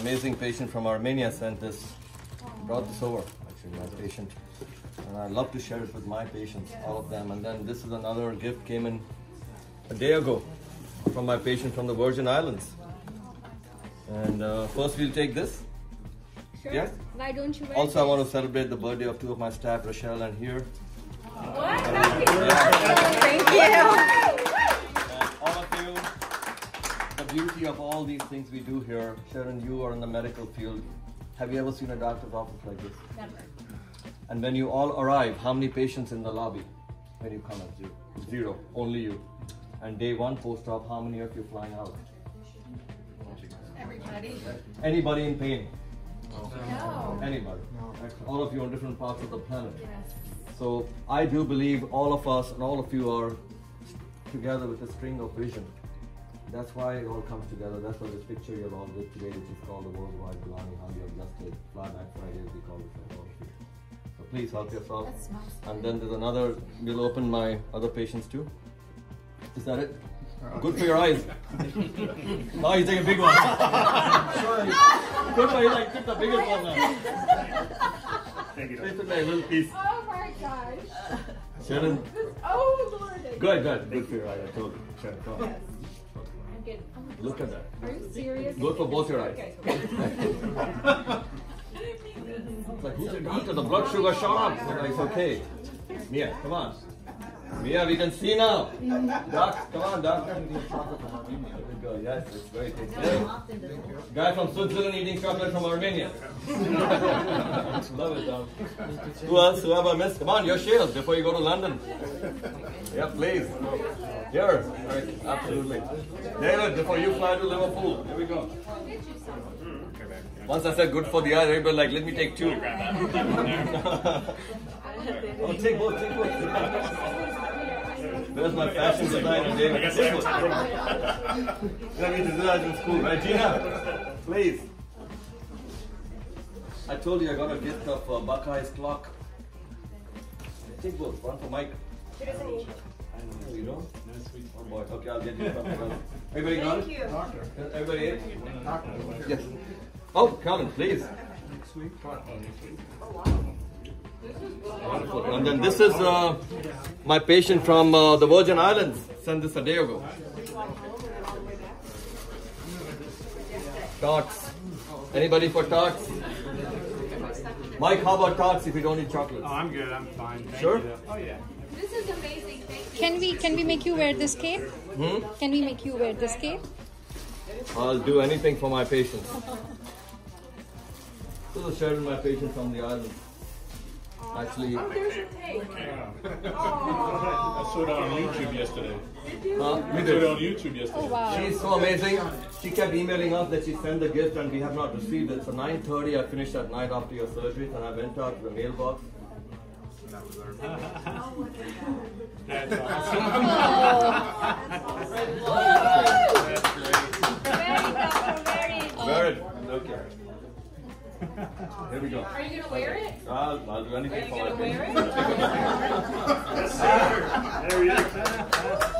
amazing patient from Armenia sent this, brought this over, actually, my patient. And I love to share it with my patients, all of them. And then this is another gift came in a day ago from my patient from the Virgin Islands. And uh, first we'll take this. Sure. Yes. Why don't you wear Also, I want to celebrate the birthday of two of my staff, Rochelle and here. What? Happy Thank you. Beauty of all these things we do here, Sharon, you are in the medical field. Have you ever seen a doctor's office like this? Never. And when you all arrive, how many patients in the lobby when you come at zero? Zero, only you. And day one post-op, how many of you flying out? Everybody. Anybody in pain? No. Anybody? No. All of you on different parts of the planet. Yes. So I do believe all of us and all of you are together with a string of vision. That's why it all comes together. That's why this picture you're all with today, which is called the Worldwide Belonging, how you adjusted Flyback Friday, as we call it for all of you. So please help yourself. That And then there's another, we'll open my other patients too. Is that it? Good for your eyes. now you take a big one. Sorry. Good for you, like, took the biggest one now. Thank you. Take like little piece. Oh my gosh. Sharon, Oh Lord. good, good, good for your eyes. I told you. Sharon, come on. I'm getting. Oh Look at that. Are you serious? Good for both your eyes. It's like, who's your doctor? The blood sugar shot up. So It's okay. Mia, come on. Mia, we can see now. Mm-hmm. Doc, come on, doc. Good girl. Yes, it's very tasty. Guy from Switzerland eating chocolate from Armenia. Love it, Doc. Who else? Who have I missed? Come on, your shares before you go to London. Yeah, please. Here. Right, absolutely. David, before you fly to Liverpool. Here we go. Once I said good for the eye, everybody like, let me take two. oh, take both, take both. There's my fashion designer, David. Take both. Let me do that in school, right, Gina? Please. I told you I got a gift of uh, Buckeye's clock. Take both. One for Mike. Oh, you don't? Oh boy. Okay, I'll get you something else. Everybody got it? Everybody ate? Yes. Oh, Colin, please. Wonderful. And then this is uh, my patient from uh, the Virgin Islands. Sent this a day ago. Tots. Anybody for tots? Mike, how about tots if you don't eat chocolate? Oh, I'm good. I'm fine. Thank Sure? You. Oh yeah. This is amazing. Thank you. Can we can we make you wear this cape? Hmm? Can we make you wear this cape? I'll do anything for my patients. This is Sharon, my patient from the island. Actually, Oh, there's your tape. I saw it on YouTube yesterday. huh? I saw it on YouTube yesterday. Oh wow. She's so amazing. She kept emailing us that she sent the gift and we have not received it. So 9.30 I finished that night after your surgery and I went out to the mailbox. That's awesome. Here we go. Are you gonna wear it? Uh, I'll do anything for it. Are you gonna wear it? there he is.